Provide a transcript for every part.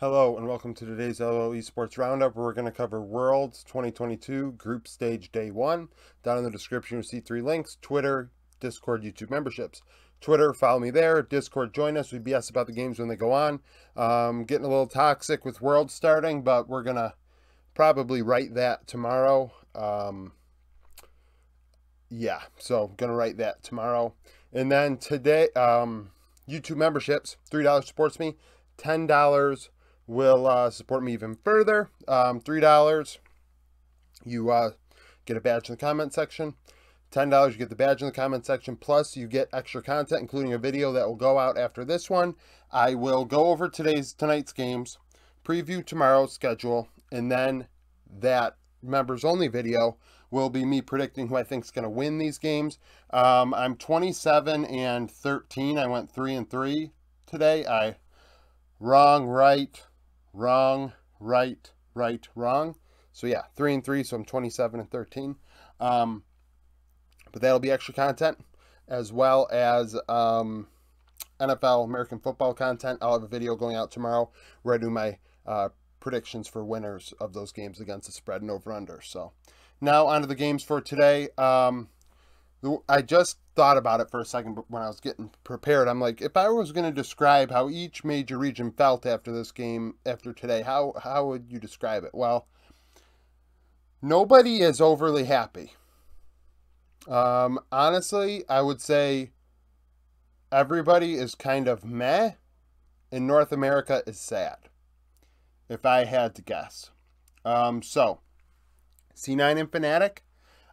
Hello and welcome to today's LoL Esports Roundup we're going to cover Worlds 2022 Group Stage Day 1. Down in the description you'll see three links, Twitter, Discord, YouTube memberships. Twitter, follow me there. Discord, join us. We BS about the games when they go on. Um, getting a little toxic with Worlds starting, but we're going to probably write that tomorrow. Um, yeah, so going to write that tomorrow. And then today, um, YouTube memberships, $3 supports me, $10 will uh, support me even further. Um, $3, you uh, get a badge in the comment section. $10, you get the badge in the comment section, plus you get extra content, including a video that will go out after this one. I will go over today's tonight's games, preview tomorrow's schedule, and then that members only video will be me predicting who I think is going to win these games. Um, I'm 27 and 13. I went 3 and 3 today. I wrong, right, wrong, right, right, wrong. So yeah, 3 and 3, so I'm 27 and 13. Um, but that'll be extra content as well as um, NFL American football content. I'll have a video going out tomorrow where I do my uh, predictions for winners of those games against the spread and over under. So now on to the games for today. Um, I just thought about it for a second when I was getting prepared. I'm like, if I was going to describe how each major region felt after this game, after today, how how would you describe it? Well, nobody is overly happy. Um, honestly, I would say everybody is kind of meh, and North America is sad if I had to guess. Um, so, C9 and Fnatic.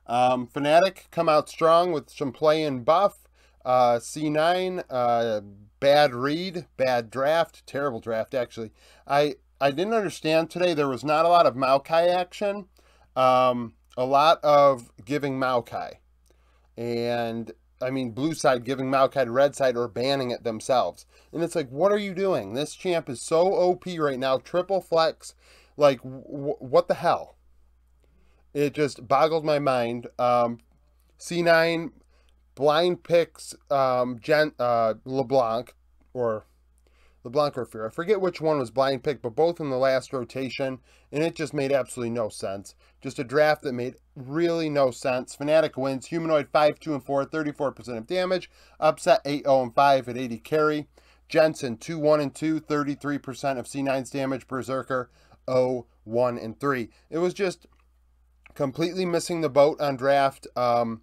Um, Fnatic come out strong with some play in buff. Uh, C9, uh, bad read, bad draft, terrible draft actually. I I didn't understand today. There was not a lot of Maokai action. Um, a lot of giving Maokai. And I mean, blue side giving Maokai to red side or banning it themselves. And it's like, what are you doing? This champ is so OP right now. Triple flex. Like, what the hell? It just boggles my mind. Um, C9 blind picks um, Gen, uh, LeBlanc or LeBlanc or Fear. I forget which one was blind pick, but both in the last rotation, and it just made absolutely no sense. Just a draft that made really no sense. Fnatic wins. Humanoid 5, 2, and 4, 34% of damage. Upset 8, 0, and 5 at AD carry. Jensen 2, 1, and 2, 33% of C9's damage. Berserker 0, 1, and 3. It was just completely missing the boat on draft. Um,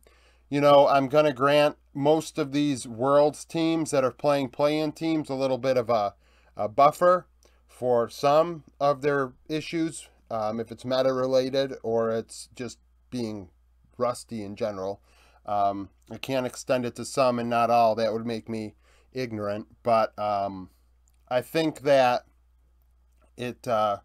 you know, I'm going to grant most of these Worlds teams that are playing play-in teams a little bit of a, a buffer for some of their issues, um, if it's meta related or it's just being rusty in general. Um, I can't extend it to some and not all. That would make me ignorant. But um, I think that it uh,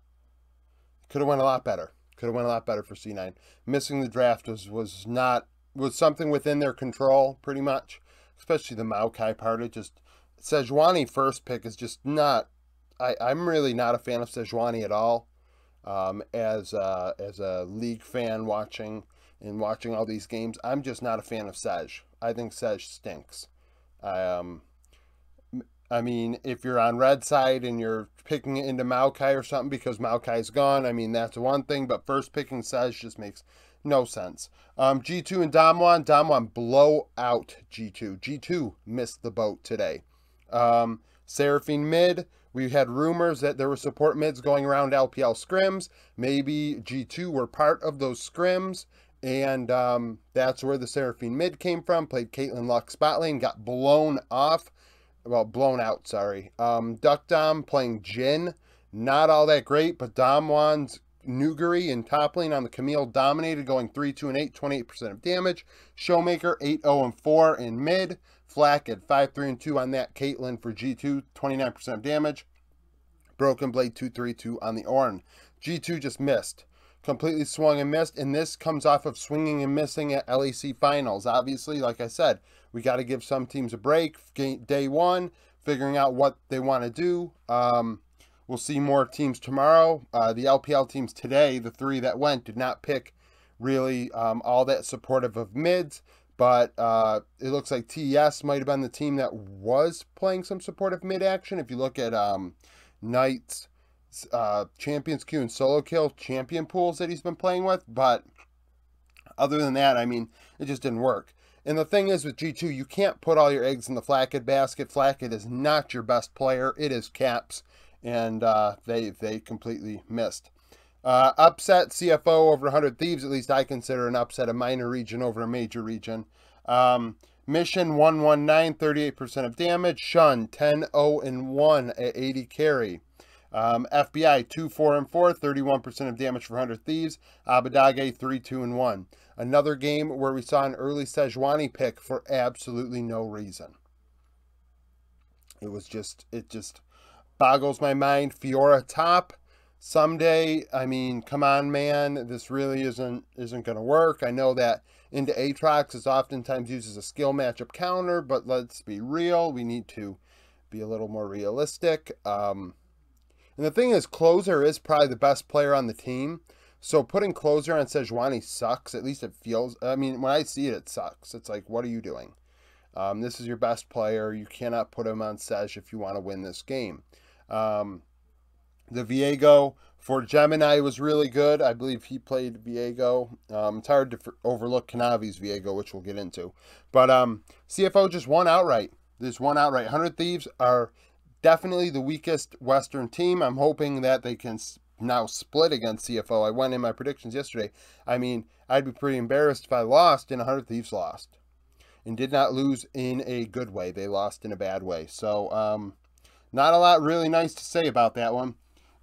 could have went a lot better. Could have went a lot better for C9. Missing the draft was, was not was something within their control, pretty much. Especially the Maokai part. It just Sejuani first pick is just not. I I'm really not a fan of Sejuani at all. Um, as uh, as a league fan watching and watching all these games, I'm just not a fan of Sej. I think Sej stinks. Um, I mean, if you're on red side and you're picking into Maokai or something because Maokai's gone, I mean, that's one thing. But first picking Sej just makes no sense. Um, G2 and Damwon. Damwon blow out G2. G2 missed the boat today. Um, Seraphine mid. We had rumors that there were support mids going around LPL scrims. Maybe G2 were part of those scrims. And um, that's where the Seraphine mid came from. Played Caitlyn Lux bot lane. Got blown off. Well, blown out, sorry. Um, Deokdam playing Jhin. Not all that great, but Damwon's Nuguri in top lane on the Camille dominated, going 3 2 and 8, 28% of damage. Showmaker 8 0 and 4 in mid. Flakked at 5 3 and 2 on that. Caitlyn for G2, 29% of damage. Broken Blade 2 3 2 on the Ornn. G2 just missed. Completely swung and missed, and this comes off of swinging and missing at LEC finals. Obviously, like I said, we got to give some teams a break. Day one, figuring out what they want to do. Um, We'll see more teams tomorrow. Uh, the LPL teams today, the three that went, did not pick really um, all that supportive of mids, but uh, it looks like TES might have been the team that was playing some supportive mid action. If you look at um, Knights uh, Champions Queue and Solo Kill champion pools that he's been playing with, but other than that, I mean, it just didn't work. And the thing is with G2, you can't put all your eggs in the Flakked basket. Flakked is not your best player. It is Caps, and uh, they they completely missed. Uh, upset CFO over 100 Thieves, at least I consider an upset a minor region over a major region. Um, Mission 119, 38% of damage. Shunn 10 0 and 1 at AD carry. Um, FBI 2 4 and 4, 31% of damage for 100 Thieves. Abbedagge, 3 2 and 1. Another game where we saw an early Sejuani pick for absolutely no reason. It was just, it just boggles my mind. Fiora top Ssumday. I mean, come on, man. This really isn't isn't going to work. I know that into Aatrox is oftentimes used as a skill matchup counter, but let's be real. We need to be a little more realistic. Um, and the thing is, Closer is probably the best player on the team. So putting Closer on Sejuani sucks. At least it feels. I mean, when I see it, it sucks. It's like, what are you doing? Um, this is your best player. You cannot put him on Sej if you want to win this game. Um, the Viego for Gemini was really good. I believe he played Viego. Um, it's hard to overlook Kanavi's Viego, which we'll get into. But um, CFO just won outright. This one outright. 100 Thieves are definitely the weakest Western team. I'm hoping that they can now split against CFO. I went in my predictions yesterday. I mean, I'd be pretty embarrassed if I lost and 100 Thieves lost. And did not lose in a good way. They lost in a bad way. So, um, not a lot really nice to say about that one.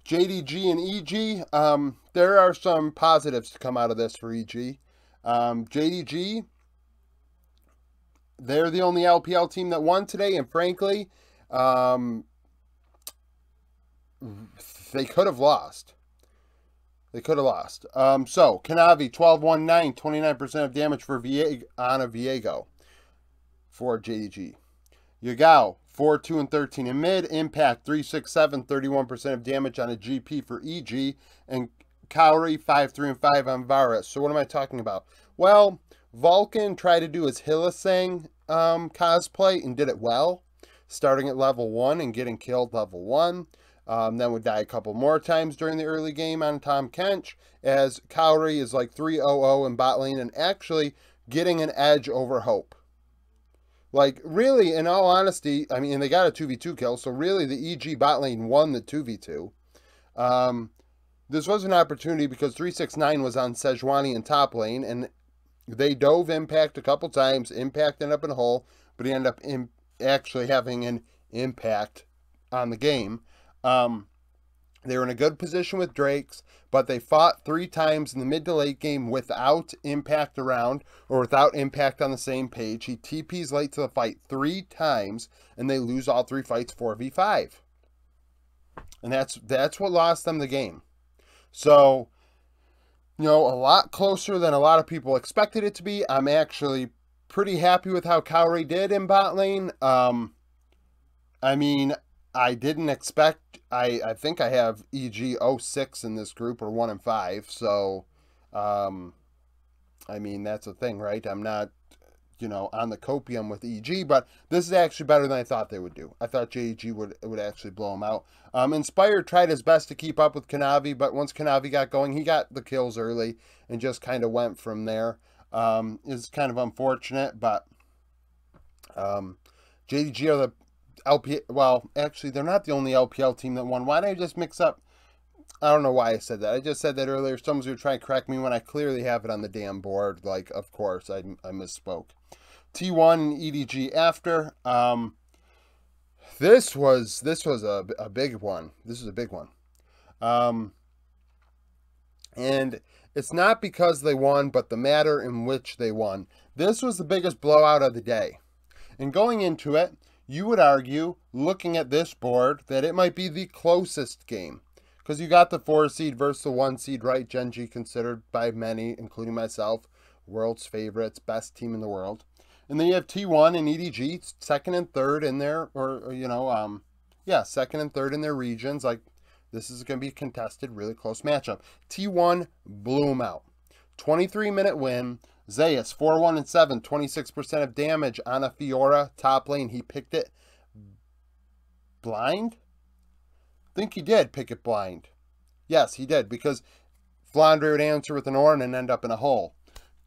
JDG and EG, um, there are some positives to come out of this for EG. Um, JDG, they're the only LPL team that won today, and frankly, um, they could have lost. They could have lost. Um, so, Kanavi, 12-1-9, 29% of damage for Viego, on a Viego for JDG. Yagao, 4-2 and 13 in mid. Impact, 3-6-7, 31% of damage on a GP for EG. And Kaori, 5-3 and 5 on Varus. So what am I talking about? Well, Vulcan tried to do his Hylissang um, cosplay and did it well starting at level 1 and getting killed level 1. Um, then would die a couple more times during the early game on Tahm Kench, as Kaori is like 3-0-0 in bot lane and actually getting an edge over Hope. Like, really, in all honesty, I mean, they got a 2v2 kill, so really the EG bot lane won the 2v2. Um, this was an opportunity because 369 was on Sejuani in top lane, and they dove Impact a couple times. Impact ended up in a hole, but he ended up in actually having an impact on the game. Um, they were in a good position with Drakes, but they fought three times in the mid to late game without impact around or without impact on the same page. He TPs late to the fight three times, and they lose all three fights 4v5. And that's that's what lost them the game. So, you know, a lot closer than a lot of people expected it to be. I'm actually pretty happy with how Kaori did in bot lane. Um, I mean, I didn't expect. I I think I have EG 06 in this group or one and five. So, um, I mean that's a thing, right? I'm not, you know, on the copium with EG, but this is actually better than I thought they would do. I thought JDG would would actually blow him out. Um, Inspired tried his best to keep up with Kanavi, but once Kanavi got going, he got the kills early and just kind of went from there um, is kind of unfortunate, but um, JDG are the LP. Well, actually, they're not the only LPL team that won. Why did I just mix up? I don't know why I said that. I just said that earlier. Someone's going to try and correct me when I clearly have it on the damn board. Like, of course, I, I misspoke. T1 and EDG after. Um, this was this was a, a big one. This is a big one. Um, and it's not because they won, but the matter in which they won. This was the biggest blowout of the day. And going into it, you would argue, looking at this board, that it might be the closest game. Because you got the four seed versus the one seed, right? Gen.G considered by many, including myself, world's favorites, best team in the world. And then you have T1 and EDG, second and third in there, or, or you know, um, yeah, second and third in their regions. Like this is going to be a contested, really close matchup. T1 blew him out. 23 minute win. Zeus, 4 1 and 7, 26% of damage on a Fiora top lane. He picked it blind. think he did pick it blind. Yes, he did, because Flandre would answer with an Ornn and end up in a hole.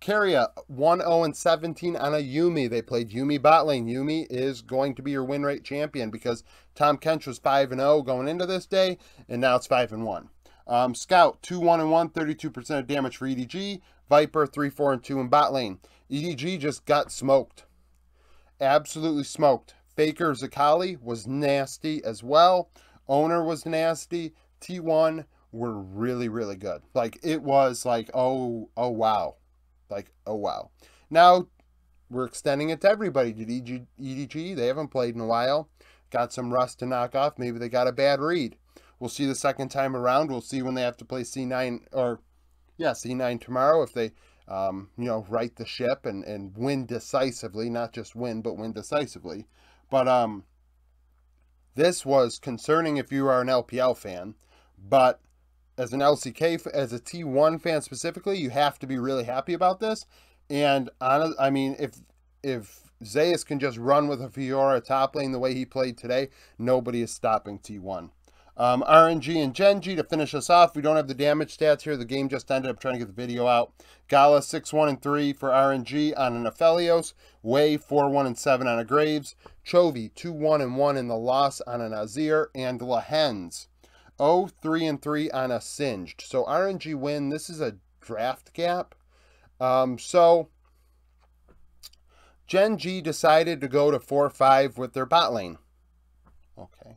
Keria, 1-0 and 17 on a Yuumi. They played Yuumi bot lane. Yuumi is going to be your win rate champion because Tahm Kench was 5 and 0 going into this day, and now it's 5 and 1. Um, Scout, 2-1 and 1, 32% of damage for EDG. Viper, 3-4 and 2 in bot lane. EDG just got smoked. Absolutely smoked. Faker's Akali was nasty as well. Oner was nasty. T1 were really, really good. Like, it was like, oh, oh, wow. Like, oh, wow. Now, we're extending it to everybody. Did EG, EDG, they haven't played in a while. Got some rust to knock off. Maybe they got a bad read. We'll see the second time around. We'll see when they have to play C9 or, yeah, C9 tomorrow if they, um, you know, right the ship and, and win decisively. Not just win, but win decisively. But um, this was concerning if you are an LPL fan. But as an LCK, as a T1 fan specifically, you have to be really happy about this. And on, I mean, if if Zeus can just run with a Fiora top lane the way he played today, nobody is stopping T1. Um, RNG and Gen.G to finish us off. We don't have the damage stats here. The game just ended. I'm trying to get the video out. Gala 6 1 and 3 for RNG on an Aphelios. Wei 4 1 and 7 on a Graves. Chovy 2 1 and 1 in the loss on an Azir. And Lehends 0 3 and 3 on a Singed. So RNG win. This is a draft gap. Um, so Gen.G decided to go to 4 5 with their bot lane. Okay.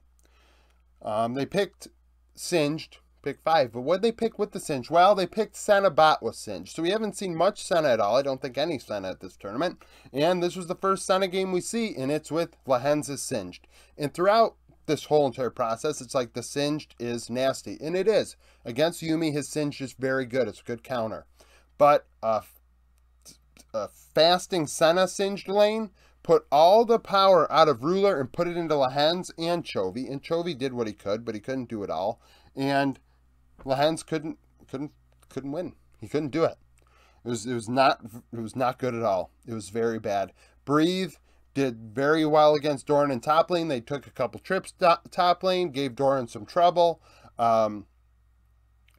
Um, they picked Singed, pick five. But what they pick with the Singed? Well, they picked Senna bot with Singed. So we haven't seen much Senna at all. I don't think any Senna at this tournament. And this was the first Senna game we see, and it's with Lehends' Singed. And throughout this whole entire process, it's like the Singed is nasty. And it is. Against Yuumi, his Singed is very good. It's a good counter. But a, a fasting Senna Singed lane put all the power out of Ruler and put it into Lehends and Chovy. And Chovy did what he could, but he couldn't do it all. And Lehends couldn't couldn't couldn't win. He couldn't do it. It was it was not it was not good at all. It was very bad. Breathe did very well against Doran and top lane. They took a couple trips top lane, gave Doran some trouble. Um,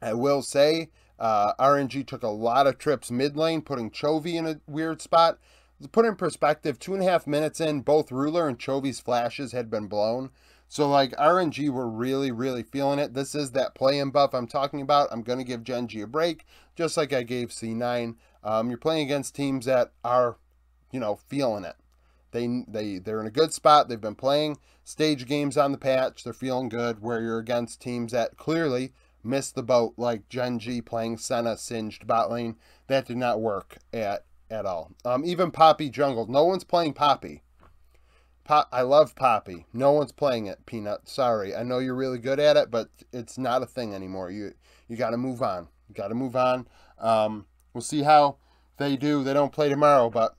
I will say uh, RNG took a lot of trips mid lane, putting Chovy in a weird spot. To put in perspective, two and a half minutes in, both Ruler and Chovy's flashes had been blown. So, like, RNG were really, really feeling it. This is that play-in buff I'm talking about. I'm going to give Gen.G a break, just like I gave C9. Um, you're playing against teams that are, you know, feeling it. They, they, they're in a good spot. They've been playing stage games on the patch. They're feeling good, where you're against teams that clearly missed the boat, like Gen.G playing Senna Singed bot lane. That did not work at at all. Um, even Poppy Jungle. No one's playing Poppy. Pop, I love Poppy. No one's playing it, Peanut. Sorry. I know you're really good at it, but it's not a thing anymore. You you got to move on. You got to move on. Um, we'll see how they do. They don't play tomorrow, but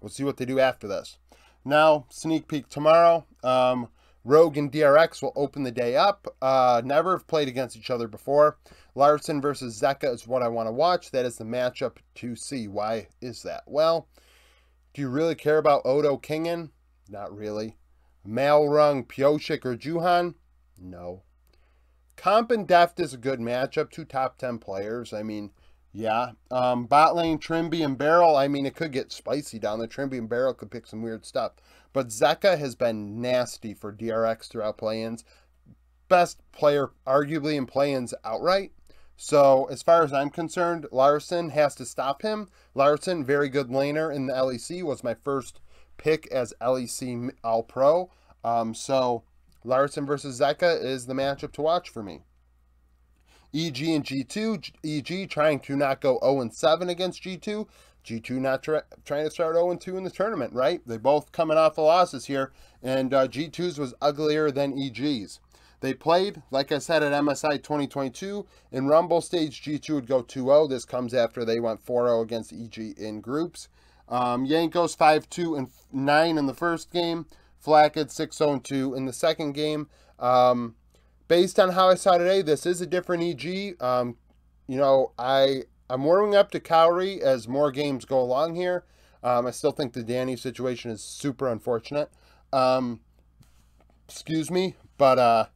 we'll see what they do after this. Now, sneak peek tomorrow. Um, Rogue and DRX will open the day up. Uh, never have played against each other before. Larssen versus Zeka is what I want to watch. That is the matchup to see. Why is that? Well, do you really care about Odo Kingen? Not really. Malrang, Pyosik, or Juhan? No. Comp and Deft is a good matchup. Two top 10 players. I mean, yeah. Um, bot lane, Trymbi, and BeryL. I mean, it could get spicy down there. Trymbi and BeryL could pick some weird stuff. But Zeka has been nasty for DRX throughout play-ins. Best player, arguably, in play-ins outright. So as far as I'm concerned, Larssen has to stop him. Larssen, very good laner in the LEC, was my first pick as LEC All Pro. Um, so Larssen versus Zeka is the matchup to watch for me. EG and G2, EG trying to not go 0 7 against G2. G2 not try, trying to start 0 2 in the tournament, right? They both coming off of losses here, and uh, G2's was uglier than EG's. They played, like I said, at MSI 2022. In Rumble stage, G2 would go 2-0. This comes after they went 4-0 against EG in groups. Um, Jankos 5-2 and 9 in the first game. Flakked 6-0-2 in the second game. Um, based on how I saw today, this is a different EG. Um, you know, I, I'm warming up to Kaori as more games go along here. Um, I still think the Danny situation is super unfortunate. Um, excuse me, but uh,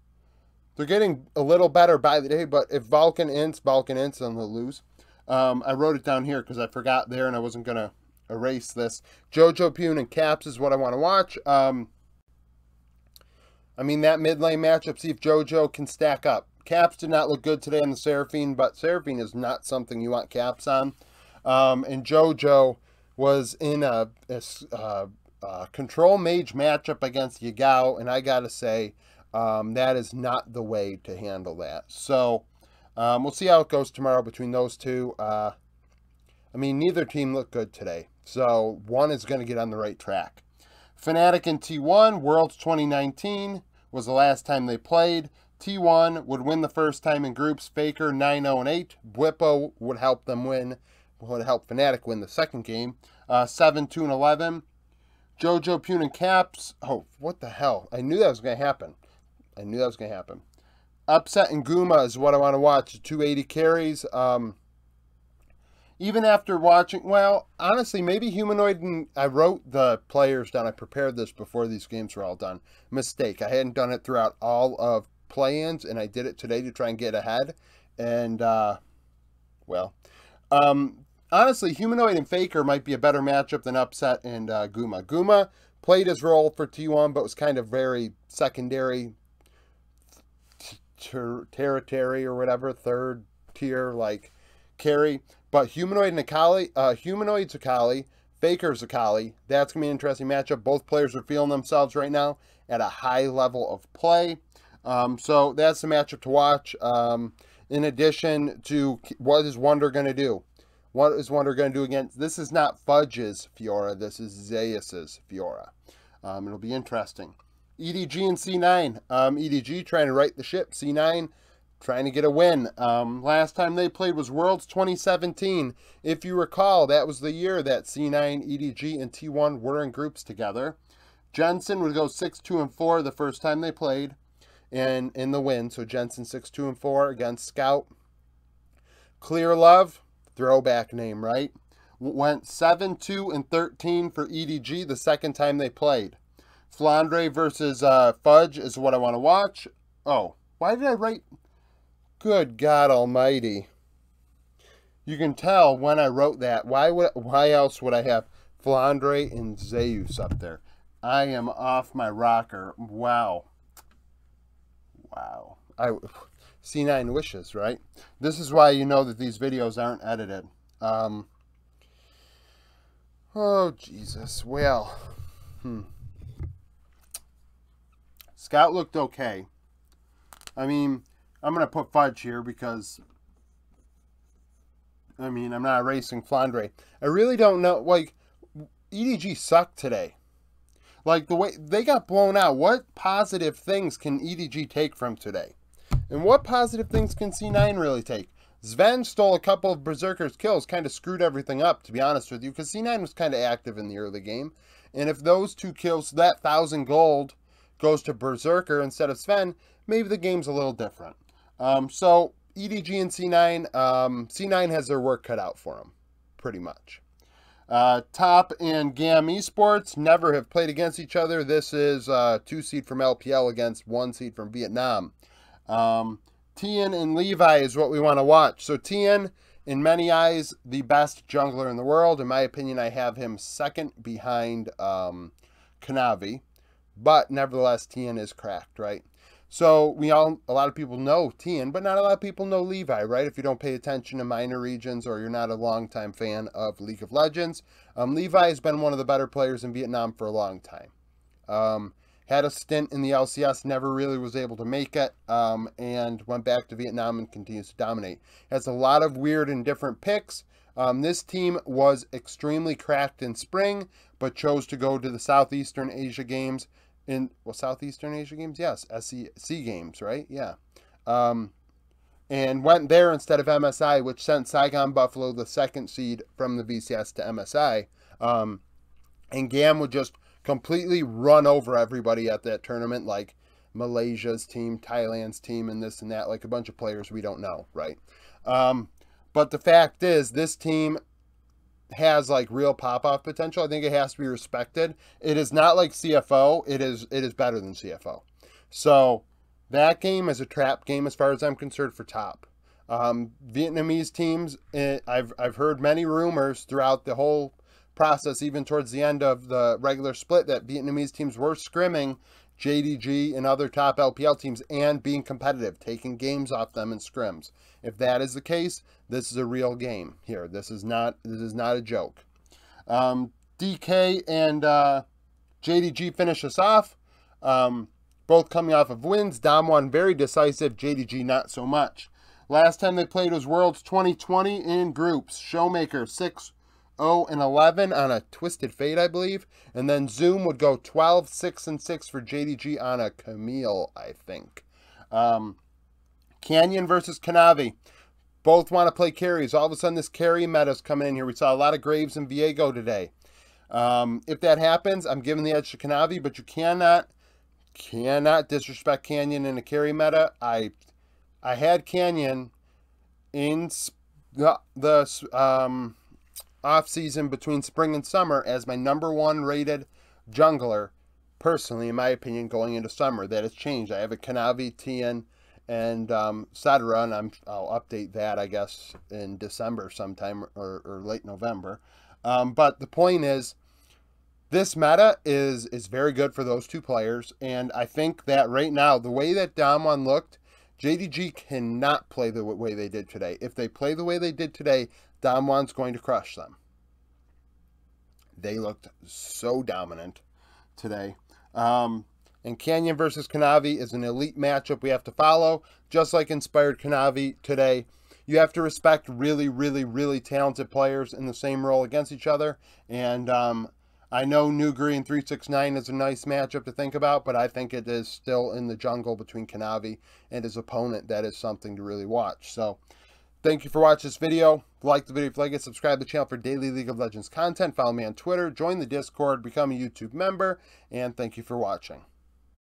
they're getting a little better by the day, but if Vulcan ints, Vulcan ints, then they'll lose. Um, I wrote it down here because I forgot there and I wasn't going to erase this. Jojopyun and Caps is what I want to watch. Um, I mean, that mid lane matchup, see if JoJo can stack up. Caps did not look good today on the Seraphine, but Seraphine is not something you want caps on. Um, and JoJo was in a, a, a, a, control mage matchup against Yagao, and I got to say, um, that is not the way to handle that. So um, we'll see how it goes tomorrow between those two. Uh, I mean, neither team looked good today. So one is going to get on the right track. Fnatic and T1, Worlds 2019 was the last time they played. T1 would win the first time in groups. Faker 9 0 8. Bwipo would help them win, would help Fnatic win the second game. Uh, 7 2 and 11. Jojopyun and Caps. Oh, what the hell? I knew that was going to happen. I knew that was going to happen. Upset and Guma is what I want to watch. 280 carries. Um, even after watching, well, honestly, maybe Humanoid and I wrote the players down. I prepared this before these games were all done. Mistake. I hadn't done it throughout all of play-ins, and I did it today to try and get ahead. And, uh, well, um, honestly, Humanoid and Faker might be a better matchup than Upset and uh, Guma. Guma played his role for T1, but was kind of very secondary ter- territory or whatever, third tier, like, carry. But Humanoid and Akali, uh, Humanoid's Akali, Faker's Akali. That's going to be an interesting matchup. Both players are feeling themselves right now at a high level of play. Um, so that's the matchup to watch. Um, in addition to what is Wonder going to do? What is Wonder going to do against? This is not Fudge's Fiora. This is Zeus's Fiora. Um, it'll be interesting. EDG and C9. Um, EDG trying to right the ship. C9 trying to get a win. Um, last time they played was Worlds 2017. If you recall, that was the year that C9, EDG, and T1 were in groups together. Jensen would go 6-2 and 4 the first time they played and in the win. So Jensen 6-2 and 4 against Scout. Clearlove, throwback name, right? Went 7-2 and 13 for EDG the second time they played. Flandre versus uh, Fudge is what I want to watch. Oh, why did I write Good God Almighty. You can tell when I wrote that. Why would why else would I have Flandre and Zeus up there? I am off my rocker. Wow. Wow. I C9 wishes, right? This is why you know that these videos aren't edited. Um, oh, Jesus. Well, hmm. Scout looked okay. I mean, I'm going to put Fudge here because, I mean, I'm not erasing Flandre. I really don't know. Like, EDG sucked today. Like, the way they got blown out. What positive things can EDG take from today? And what positive things can C9 really take? Zven stole a couple of Berserker's kills, kind of screwed everything up, to be honest with you, because C9 was kind of active in the early game. And if those two kills, that 1,000 gold goes to Berserker instead of Zven, maybe the game's a little different. Um, so EDG and C9, um, C9 has their work cut out for them, pretty much. Uh, Top and GAM Esports never have played against each other. This is uh, two seed from LPL against one seed from Vietnam. Um, Tian and Levi is what we want to watch. So Tian, in many eyes, the best jungler in the world. In my opinion, I have him second behind um, Kanavi. But nevertheless, Tian is cracked, right? So we all, a lot of people know Tian, but not a lot of people know Levi, right? If you don't pay attention to minor regions or you're not a longtime fan of League of Legends, um, Levi has been one of the better players in Vietnam for a long time. Um, had a stint in the LCS, never really was able to make it, um, and went back to Vietnam and continues to dominate. Has a lot of weird and different picks. Um, this team was extremely cracked in spring, but chose to go to the Southeastern Asia Games in well Southeastern Asia Games, yes, SEA Games, right? Yeah, um, and went there instead of MSI, which sent Saigon Buffalo the second seed from the VCS to MSI. Um, and GAM would just completely run over everybody at that tournament, like Malaysia's team, Thailand's team, and this and that, like a bunch of players we don't know, right? Um, but the fact is, this team has like real pop off potential. I think it has to be respected. It is not like CFO. It is it is better than CFO. So That game is a trap game as far as I'm concerned for top. Um, Vietnamese teams, eh, I've, I've heard many rumors throughout the whole process, even towards the end of the regular split, that Vietnamese teams were scrimming JDG and other top LPL teams and being competitive, taking games off them in scrims. If that is the case, this is a real game here. This is not this is not a joke. Um, DK and uh, JDG finish us off. Um, both coming off of wins. Damwon very decisive, JDG not so much. Last time they played was Worlds 2020 in groups. Showmaker 6 0 and 11 on a Twisted Fate, I believe. And then Zoom would go 12 6 and 6 for JDG on a Camille, I think. Um, Canyon versus Kanavi. Both want to play carries. All of a sudden, this carry meta's coming in here. We saw a lot of Graves and Viego today. Um, if that happens, I'm giving the edge to Kanavi, but you cannot cannot disrespect Canyon in a carry meta. I I had Canyon in the, the um, off season between spring and summer as my number one rated jungler. Personally, in my opinion, going into summer, that has changed. I have a Kanavi, Tian, and um, Sadara, and I'm, I'll update that, I guess, in December sometime or, or late November. Um, but the point is, this meta is is very good for those two players, and I think that right now, the way that Damwon looked, JDG cannot play the way they did today. If they play the way they did today, Damwon's going to crush them. They looked so dominant today. Um, and Canyon versus Kanavi is an elite matchup we have to follow, just like Inspired Kanavi today. You have to respect really, really, really talented players in the same role against each other. And um, I know Nuguri 369 is a nice matchup to think about, but I think it is still in the jungle between Kanavi and his opponent. That is something to really watch. So, thank you for watching this video. Like the video if you like it, subscribe to the channel for daily League of Legends content. Follow me on Twitter, join the Discord, become a YouTube member, and thank you for watching.